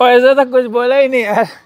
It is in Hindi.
और ऐसा तो कुछ बोला ही नहीं यार।